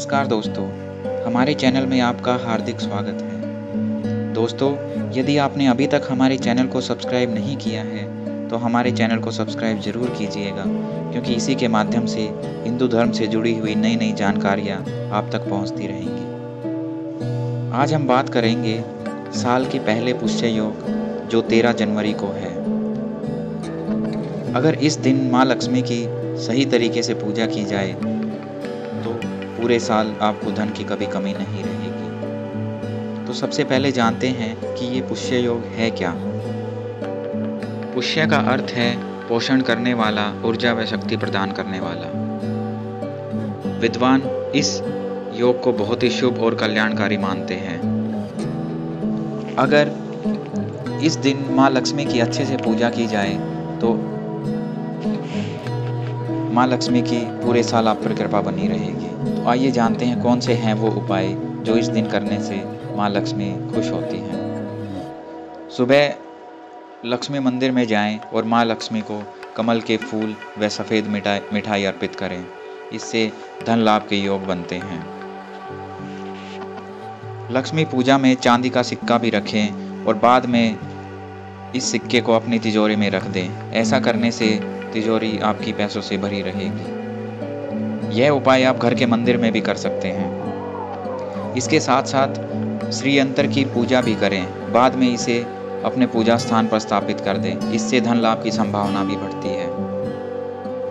नमस्कार दोस्तों, हमारे चैनल में आपका हार्दिक स्वागत है। दोस्तों, यदि आपने अभी तक हमारे चैनल को सब्सक्राइब नहीं किया है तो हमारे चैनल को सब्सक्राइब ज़रूर कीजिएगा, क्योंकि इसी के माध्यम से हिंदू धर्म से जुड़ी हुई नई नई जानकारियाँ आप तक पहुँचती रहेंगी। आज हम बात करेंगे साल के पहले पुष्य योग, जो तेरह जनवरी को है। अगर इस दिन माँ लक्ष्मी की सही तरीके से पूजा की जाए पूरे साल आपको धन की कभी कमी नहीं रहेगी। तो सबसे पहले जानते हैं कि ये पुष्य योग है क्या। पुष्य का अर्थ है पोषण करने वाला, ऊर्जा व शक्ति प्रदान करने वाला। विद्वान इस योग को बहुत ही शुभ और कल्याणकारी मानते हैं। अगर इस दिन माँ लक्ष्मी की अच्छे से पूजा की जाए माँ लक्ष्मी की पूरे साल आप पर कृपा बनी रहेगी। तो आइए जानते हैं कौन से हैं वो उपाय जो इस दिन करने से माँ लक्ष्मी खुश होती हैं। सुबह लक्ष्मी मंदिर में जाएँ और माँ लक्ष्मी को कमल के फूल व सफ़ेद मिठाई मिठाई अर्पित करें। इससे धन लाभ के योग बनते हैं। लक्ष्मी पूजा में चांदी का सिक्का भी रखें और बाद में इस सिक्के को अपनी तिजोरी में रख दें। ऐसा करने से तिजोरी आपकी पैसों से भरी रहेगी। यह उपाय आप घर के मंदिर में भी कर सकते हैं। इसके साथ साथ श्री अंतर की पूजा भी करें। बाद में इसे अपने पूजा स्थान पर स्थापित कर दें। इससे धन लाभ की संभावना भी बढ़ती है।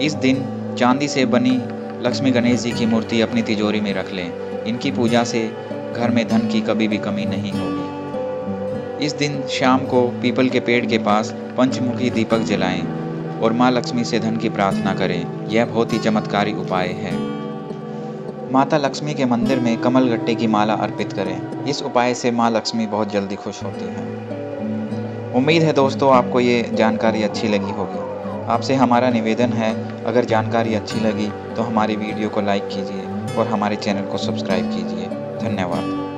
इस दिन चांदी से बनी लक्ष्मी गणेश जी की मूर्ति अपनी तिजोरी में रख लें। इनकी पूजा से घर में धन की कभी भी कमी नहीं होगी। इस दिन शाम को पीपल के पेड़ के पास पंचमुखी दीपक जलाएँ। और माँ लक्ष्मी से धन की प्रार्थना करें। यह बहुत ही चमत्कारी उपाय है। माता लक्ष्मी के मंदिर में कमल गट्टे की माला अर्पित करें। इस उपाय से माँ लक्ष्मी बहुत जल्दी खुश होती हैं। उम्मीद है दोस्तों, आपको ये जानकारी अच्छी लगी होगी। आपसे हमारा निवेदन है, अगर जानकारी अच्छी लगी तो हमारी वीडियो को लाइक कीजिए और हमारे चैनल को सब्सक्राइब कीजिए। धन्यवाद।